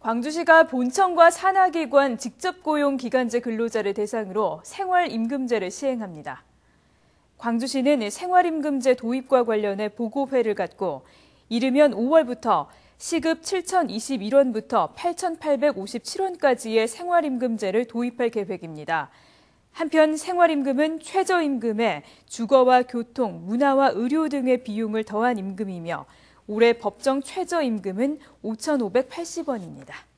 광주시가 본청과 산하기관 직접 고용 기간제 근로자를 대상으로 생활임금제를 시행합니다. 광주시는 생활임금제 도입과 관련해 보고회를 갖고 이르면 5월부터 시급 7,021원부터 8,857원까지의 생활임금제를 도입할 계획입니다. 한편 생활임금은 최저임금에 주거와 교통, 문화와 의료 등의 비용을 더한 임금이며 올해 법정 최저임금은 5,580원입니다.